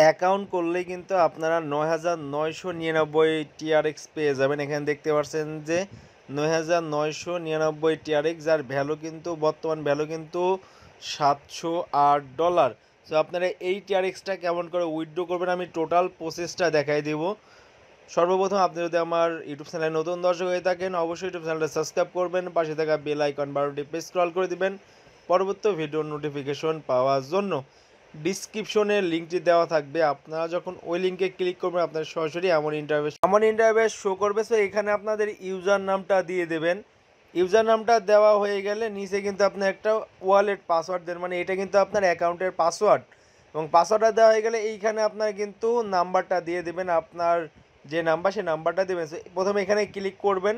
Account করলেই কিন্তু আপনারা নয় হাজার নয়শো নিরানব্বই টিআরএক্স পেয়ে যাবেন। এখানে দেখতে পাচ্ছেন যে নয় হাজার নয়শো নিরানব্বই টিআরএক্স যার ভ্যালু কিন্তু, বর্তমান ভ্যালু কিন্তু সাতশো আট ডলার তো আপনারা এই টিআরএক্সটা কেমন করে উইথড্র করবেন, আমি টোটাল প্রসেসটা দেখাই দেব। সর্বপ্রথম আপনি যদি আমার ইউটিউব চ্যানেলে নতুন দর্শক হয়ে থাকেন, অবশ্যই ইউটিউব চ্যানেলটা সাবস্ক্রাইব করবেন, পাশে থাকা বেল আইকন বারোটি প্রেস স্ক্রল করে দিবেন। পরবর্তী ভিডিও নোটিফিকেশন পাওয়ার জন্য। ডিসক্রিপশনে লিঙ্কটি দেওয়া থাকবে। আপনারা যখন ওই লিঙ্কে ক্লিক করবেন, আপনার সরাসরি এমন ইন্টারভেস এমন ইন্টারভেস শো করবে। সো এখানে আপনাদের ইউজার নামটা দিয়ে দেবেন। ইউজার নামটা দেওয়া হয়ে গেলে নিচে কিন্তু আপনি একটা ওয়ালেট পাসওয়ার্ড দেন। মানে এটা কিন্তু আপনার অ্যাকাউন্টের পাসওয়ার্ড এবং পাসওয়ার্ডটা দেওয়া হয়ে গেলে এইখানে আপনার কিন্তু নাম্বারটা দিয়ে দেবেন। আপনার যে নাম্বার সেই নাম্বারটা দেবেন। প্রথমে এখানে ক্লিক করবেন।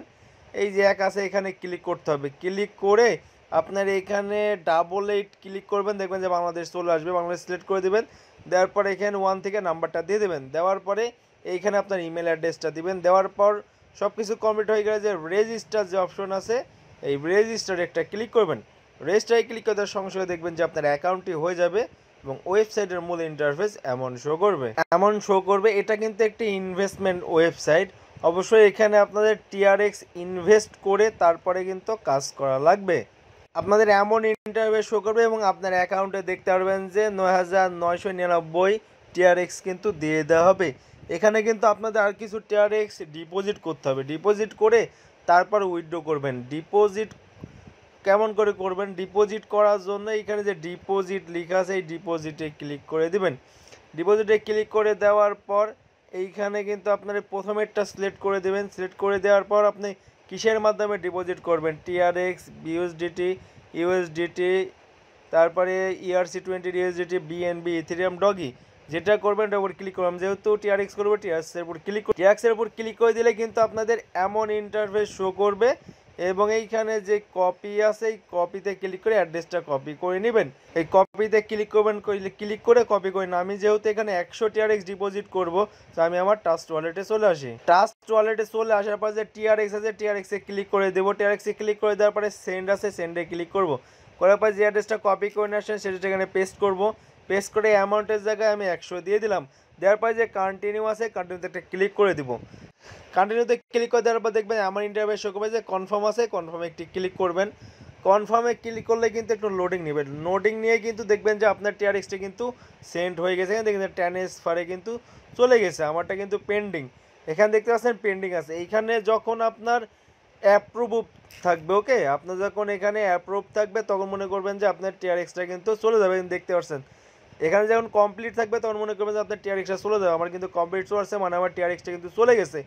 এই যে এক আছে, এখানে ক্লিক করতে হবে। ক্লিক করে আপনার এখানে ডাবল এইট ক্লিক করবেন, দেখবেন যে বাংলাদেশ চলে আসবে, বাংলাদেশ সিলেক্ট করে দেবেন। দেওয়ার পরে এখানে ওয়ান থেকে নাম্বারটা দিয়ে দেবেন। দেওয়ার পরে এইখানে আপনার ইমেল অ্যাড্রেসটা দিবেন। দেওয়ার পর সব কিছু কমপ্লিট হয়ে গেলে যে রেজিস্টার যে অপশন আছে, এই রেজিস্টারে একটা ক্লিক করবেন। রেজিস্টারে ক্লিক করে সঙ্গে সঙ্গে দেখবেন যে আপনার অ্যাকাউন্টটি হয়ে যাবে এবং ওয়েবসাইটের মূল ইন্টারফেস এমন শো করবে। এমন শো করবে। এটা কিন্তু একটি ইনভেস্টমেন্ট ওয়েবসাইট অবশ্যই এখানে আপনাদের টিআরএক্স ইনভেস্ট করে তারপরে কিন্তু কাজ করা লাগবে। আপনাদের এমন ইন্টারভিউ শো করবে এবং আপনার অ্যাকাউন্টে দেখতে পারবেন যে নয় হাজার নয়শো নিরানব্বই টিআরএক্স কিন্তু দিয়ে দেওয়া হবে। এখানে কিন্তু আপনাদের আর কিছু টিআরএক্স ডিপোজিট করতে হবে। ডিপোজিট করে তারপর উইথড্র করবেন। ডিপোজিট কেমন করে করবেন? ডিপোজিট করার জন্য এখানে যে ডিপোজিট লেখা আছে, এই ডিপোজিটে ক্লিক করে দিবেন। ডিপোজিটে ক্লিক করে দেওয়ার পর এইখানে কিন্তু আপনার প্রথমেরটা সিলেক্ট করে দেবেন। সিলেক্ট করে দেওয়ার পর আপনি কিসের মাধ্যমে ডিপোজিট করবেন? টিআরএক্স বিউএসডিটি ইউএসডিটি তারপরে ERC twenty USDT BNB Ethereum doge যেটা করবেন, ওটার উপর ক্লিক করবেন। যেহেতু টিআরএক্স করব টিআরএক্সের উপর ক্লিক টিআরএক্সের উপর ক্লিক করে দিলে কিন্তু আপনাদের এমন ইন্টারফেস শো করবে এবং এইখানে যে কপি আছে, এই কপিতে ক্লিক করে অ্যাড্রেসটা কপি করে নেবেন। এই কপিতে ক্লিক করবেন ক্লিক করে কপি করে আমি যেহেতু এখানে একশো টিআরএক্স ডিপোজিট করব, তো আমি আমার টাস্ট ওয়ালেটে চলে আসি। টাস্ট ওয়ালেটে চলে আসার পর যে টিআরএক্স আছে টিআরএক্সে ক্লিক করে দেবো। টিআরএক্সে ক্লিক করে দেওয়ার পরে সেন্ড আছে সেন্ডে ক্লিক করব। করার পর যে অ্যাড্রেসটা কপি করে নিয়ে আসেন, সেটা এখানে পেস্ট করব। পেস্ট করে অ্যামাউন্টের জায়গায় আমি একশো দিয়ে দিলাম। দেওয়ার পরে যে কন্টিনিউ আছে কন্টিনিউতে একটা ক্লিক করে দিব। কন্টিনিউতে ক্লিক করে দেওয়ার পর দেখবেন আমার ইন্টারভিউ শো করবে যে কনফার্ম আছে কনফার্মে একটি ক্লিক করবেন। কনফার্মে ক্লিক করলে কিন্তু একটু লোডিং নেবেন লোডিং নিয়ে কিন্তু দেখবেন যে আপনার টিআরএক্সটা কিন্তু সেন্ড হয়ে গেছে। দেখবেন টেন এস ফারে কিন্তু চলে গেছে। আমারটা কিন্তু পেন্ডিং এখানে দেখতে পাচ্ছেন পেন্ডিং আছে। এইখানে যখন আপনার অ্যাপ্রুভ থাকবে ওকে আপনার যখন এখানে অ্যাপ্রুভ থাকবে, তখন মনে করবেন যে আপনার টিআরএক্সটা কিন্তু চলে যাবে। দেখতে পাচ্ছেন? এখানে যখন কমপ্লিট থাকবে, তখন মনে করবেন যে আপনার টিআরএক্সটা চলে যাবে। আমার কিন্তু কমপ্লিট চলে আসছে মানে আমার টিআরএক্সটা কিন্তু চলে গেছে।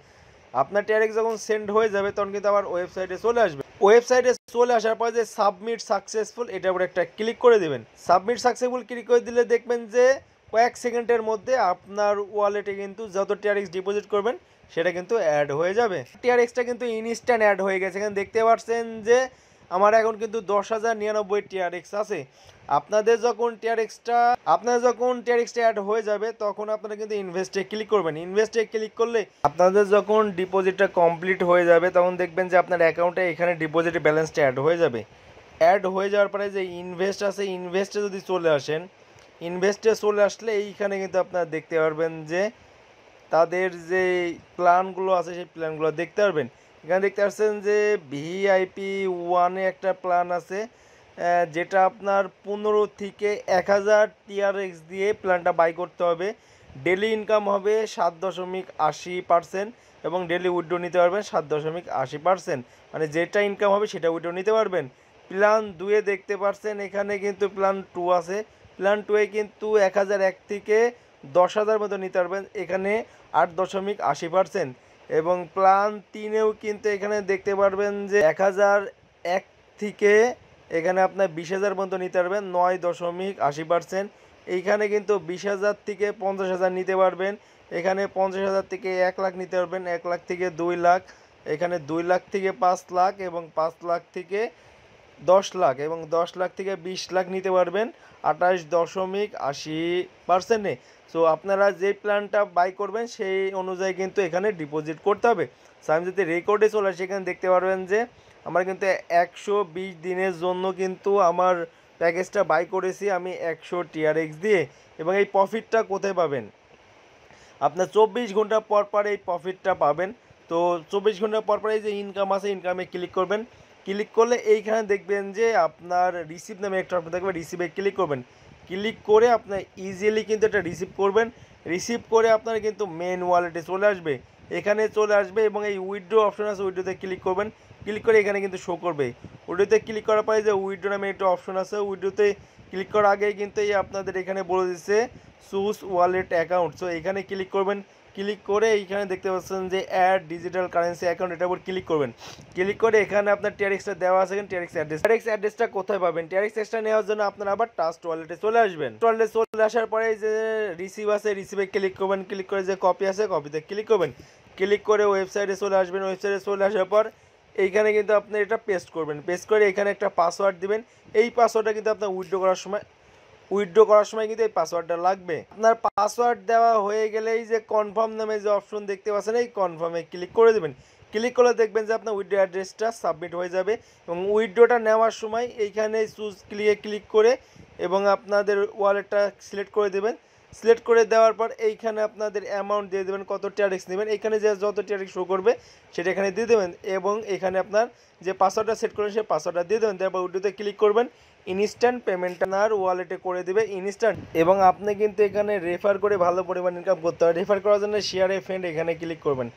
আপনার টিআরএক্স যখন সেন্ড হয়ে যাবে, তখন কিন্তু আবার ওয়েবসাইটে চলে আসবে। ওয়েবসাইটে চলে আসার পর যে সাবমিট সাকসেসফুল এটার উপরে একটা ক্লিক করে দেবেন। সাবমিট সাকসেসফুল ক্লিক করে দিলে দেখবেন যে কয়েক সেকেন্ডের মধ্যে আপনার ওয়ালেটে কিন্তু যত টিআরএক্স ডিপোজিট করবেন, সেটা কিন্তু অ্যাড হয়ে যাবে। টিআরএক্সটা কিন্তু ইনস্ট্যান্ট অ্যাড হয়ে গেছে। এখানে দেখতে পাচ্ছেন যে আমার এখন কিন্তু দশ হাজার নিরানব্বই টিআরএক্স আছে। আপনাদের যখন টিআরএক্সটা আপনাদের যখন টিআরএক্সটা অ্যাড হয়ে যাবে, তখন আপনারা কিন্তু ইনভেস্টে ক্লিক করবেন। ইনভেস্টে ক্লিক করলে আপনাদের যখন ডিপোজিটটা কমপ্লিট হয়ে যাবে, তখন দেখবেন যে আপনার অ্যাকাউন্টে এখানে ডিপোজিট ব্যালেন্সটা অ্যাড হয়ে যাবে। অ্যাড হয়ে যাওয়ার পরে যে ইনভেস্ট আছে ইনভেস্টে যদি চলে আসেন ইনভেস্টে চলে আসলে এইখানে কিন্তু আপনারা দেখতে পারবেন যে তাদের যে প্ল্যানগুলো আছে, সেই প্ল্যানগুলো দেখতে পারবেন। এখানে দেখতে পাচ্ছেন যে ভিআইপি ওয়ানে একটা প্ল্যান আছে যেটা আপনার পনেরো থেকে এক হাজার টিআরএক্স দিয়ে প্ল্যানটা বাই করতে হবে। ডেলি ইনকাম হবে সাত দশমিক আশি পার্সেন্ট এবং ডেলি উইড্রো নিতে পারবেন সাত দশমিক আশি পার্সেন্ট মানে যেটা ইনকাম হবে সেটা উইড্রো নিতে পারবেন। প্ল্যান দুয়ে দেখতে পারছেন এখানে কিন্তু প্ল্যান টু আছে। প্ল্যান টুয়ে কিন্তু এক হাজার এক থেকে দশ হাজার মতো নিতে পারবেন। এখানে আট দশমিক আশি পার্সেন্ট এবং প্লান তিনেও কিন্তু এখানে দেখতে পারবেন যে এক হাজার এক থেকে এখানে আপনার বিশ হাজার পর্যন্ত নিতে পারবেন, নয় দশমিক আশি পার্সেন্ট। এইখানে কিন্তু বিশ হাজার থেকে পঞ্চাশ হাজার নিতে পারবেন। এখানে পঞ্চাশ হাজার থেকে এক লাখ নিতে পারবেন, এক লাখ থেকে দুই লাখ। এখানে দুই লাখ থেকে পাঁচ লাখ এবং পাঁচ লাখ থেকে দশ লাখ এবং দশ লাখ থেকে বিশ লাখ নিতে পারবেন আঠাশ দশমিক আশি পার্সেন্টে। সো আপনারা যে প্ল্যানটা বাই করবেন সেই অনুযায়ী কিন্তু এখানে ডিপোজিট করতে হবে। সো আমি যদি রেকর্ডে চলে আসি এখানে দেখতে পারবেন যে আমার কিন্তু একশো বিশ দিনের জন্য কিন্তু আমার প্যাকেজটা বাই করেছি আমি একশো টিআরএক্স দিয়ে। এবং এই প্রফিটটা কোথায় পাবেন? আপনার চব্বিশ ঘণ্টা পর পর এই প্রফিটটা পাবেন। তো চব্বিশ ঘণ্টা পর পর এই যে ইনকাম আছে ইনকামে ক্লিক করবেন। ক্লিক করলে এইখানে দেখবেন যে আপনার রিসিভ নামে একটা অপশন থাকবে রিসিভে ক্লিক করবেন। ক্লিক করে আপনার ইজিলি কিন্তু এটা রিসিভ করবেন। রিসিভ করে আপনার কিন্তু মেন ওয়ালেটে চলে আসবে। এখানে চলে আসবে এবং এই উইড্রো অপশন আছে উইড্রোতে ক্লিক করবেন। ক্লিক করে এখানে কিন্তু শো করবে। উইড্রোতে ক্লিক করার পরে যে উইড্রো নামে একটা অপশন আছে উইড্রোতে ক্লিক করার আগেই কিন্তু এই আপনাদের এখানে বলে দিচ্ছে চুজ ওয়ালেট অ্যাকাউন্ট। সো এখানে ক্লিক করবেন ক্লিক করে এইখানে দেখতে পাচ্ছেন যে অ্যাড ডিজিটাল কারেন্সি অ্যাকাউন্ট এটার উপর ক্লিক করবেন। ক্লিক করে এখানে আপনার টিআরএক্সটা দেওয়া আছে টিআরএক্স অ্যাড্রেস টিআরএক্স অ্যাড্রেসটা কোথায় পাবেন? টিআরএক্স অ্যাড্রেসটা নেওয়ার জন্য আপনারা আবার টাস্ট ওয়ালেটে চলে আসবেন। ওয়ালেটে চলে আসার পরে যে রিসিভ আছে রিসিভে ক্লিক করবেন ক্লিক করে যে কপি আছে কপিতে ক্লিক করবেন। ক্লিক করে ওয়েবসাইটে চলে আসবেন ওয়েবসাইটে চলে আসার পর এইখানে কিন্তু আপনি এটা পেস্ট করবেন। পেস্ট করে এখানে একটা পাসওয়ার্ড দিবেন। এই পাসওয়ার্ডটা কিন্তু আপনার উইথড্র করার সময় উইথড্র করার সময় কিন্তু এই পাসওয়ার্ডটা লাগবে। আপনার পাসওয়ার্ড দেওয়া হয়ে গেলেই যে কনফার্ম নামে যে অপশন দেখতে পাচ্ছেন, এই কনফার্মে ক্লিক করে দেবেন। ক্লিক করলে দেখবেন যে আপনার উইথড্র অ্যাড্রেসটা সাবমিট হয়ে যাবে এবং উইথড্রটা নেওয়ার সময় এইখানে চুজ ক্লিকে ক্লিক করে এবং আপনাদের ওয়ালেটটা সিলেক্ট করে দেবেন। সিলেক্ট করে দেওয়ার পর এইখানে আপনাদের অ্যামাউন্ট দিয়ে দেবেন, কত ট্যারিক্স নেবেন। এখানে যে যত ট্যারিক্স শো করবে সেটা এখানে দিয়ে দেবেন এবং এখানে আপনার যে পাসওয়ার্ডটা সেট করবেন সেই পাসওয়ার্ডটা দিয়ে দেবেন। তারপর উইডোতে ক্লিক করবেন। ইনস্ট্যান্ট পেমেন্ট আর ওয়ালেটে করে দেবে ইনস্ট্যান্ট এবং আপনি কিন্তু এখানে রেফার করে ভালো পরিমাণ ইনকাম করতে হয় রেফার করার জন্য শেয়ারে ফ্রেন্ড এখানে ক্লিক করবেন।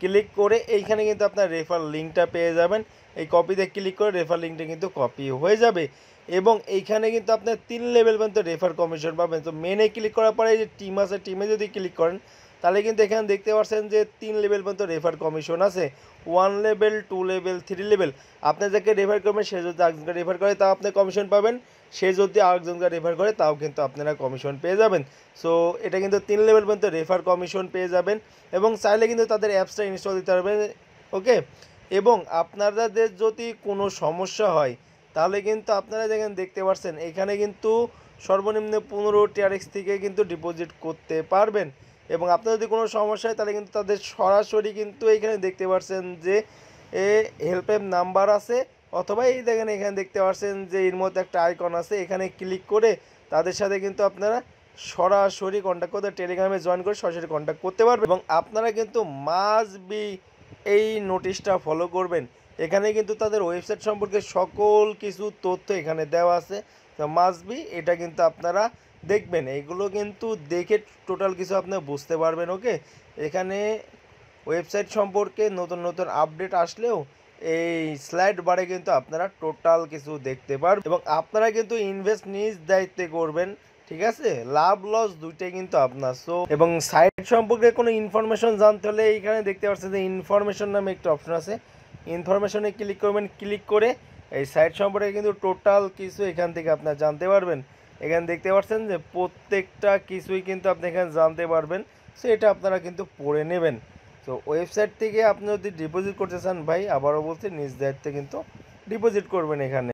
ক্লিক করে এইখানে কিন্তু আপনার রেফার লিঙ্কটা পেয়ে যাবেন। এই কপিতে ক্লিক করে রেফার লিঙ্কটা কিন্তু কপি হয়ে যাবে। এবং এইখানে কিন্তু আপনার তিন লেভেল পর্যন্ত রেফার কমিশন পাবেন। তো মেনে ক্লিক করার পরে এই যে টিম আছে টিমে যদি ক্লিক করেন তাহলে কিন্তু এখানে দেখতে পাচ্ছেন যে তিন লেভেল পর্যন্ত রেফার কমিশন আছে। One level two level three level আপনি যাকে রেফার করবেন, সে যদি আরেকজনকে রেফার করে, তাও আপনি কমিশন পাবেন। সে যদি আরেকজনকে রেফার করে, তাও কিন্তু আপনারা কমিশন পেয়ে যাবেন। সো এটা কিন্তু তিন লেভেল পর্যন্ত রেফার কমিশন পেয়ে যাবেন এবং চাইলে কিন্তু তাদের অ্যাপসটা ইনস্টল দিতে পারবেন ওকে এবং আপনাদের যদি কোনো সমস্যা হয়, তাহলে কিন্তু আপনারা যেখানে দেখতে পাচ্ছেন এখানে কিন্তু সর্বনিম্ন পনেরো টিআরএক্স থেকে কিন্তু ডিপোজিট করতে পারবেন। এবং আপনার যদি কোনো সমস্যা হয়, তাহলে কিন্তু তাদের সরাসরি কিন্তু এখানে দেখতে পাচ্ছেন যে, এ হেল্পের নাম্বার আছে, অথবা এই দেখেন এখানে দেখতে পাচ্ছেন যে, এর মধ্যে একটা আইকন আছে, এখানে ক্লিক করে তাদের সাথে কিন্তু আপনারা সরাসরি কন্ট্যাক্ট করতে টেলিগ্রামে জয়েন করে সরাসরি কন্ট্যাক্ট করতে পারবেন এবং আপনারা কিন্তু মাস্ট বি এই নোটিশটা ফলো করবেন। এখানে কিন্তু তাদের ওয়েবসাইট সম্পর্কে সকল কিছু তথ্য এখানে দেওয়া আছে। তো মাস্ট বি এটা কিন্তু আপনারা দেখবেন এইগুলো কিন্তু দেখে টোটাল কিছু আপনি বুঝতে পারবেন ওকে এখানে ওয়েবসাইট সম্পর্কে নতুন নতুন আপডেট আসলেও এই স্লাইড বারে কিন্তু আপনারা টোটাল কিছু দেখতে পারবেন এবং আপনারা কিন্তু ইনভেস্ট নিজ দায়িত্বে করবেন, ঠিক আছে? লাভ লস দুইটাই কিন্তু আপনার সো এবং সাইট সম্পর্কে কোনো ইনফরমেশন জানতে হলে এইখানে দেখতে পাচ্ছেন যে ইনফরমেশন নামে একটা অপশন আছে। ইনফরমেশনে ক্লিক করবেন ক্লিক করে এই সাইট সম্পর্কে কিন্তু টোটাল কিছু এখান থেকে আপনার জানতে পারবেন। এখানে দেখতে পাচ্ছেন যে প্রত্যেকটা কিছুই কিন্তু আপনি এখানে জানতে পারবেন সো এটা আপনারা কিন্তু পড়ে নেবেন। তো ওয়েবসাইট থেকে আপনি যদি ডিপোজিট করতে চান ভাই, আবারও বলছি, নিজ দায়িত্বে কিন্তু ডিপোজিট করবেন এখানে।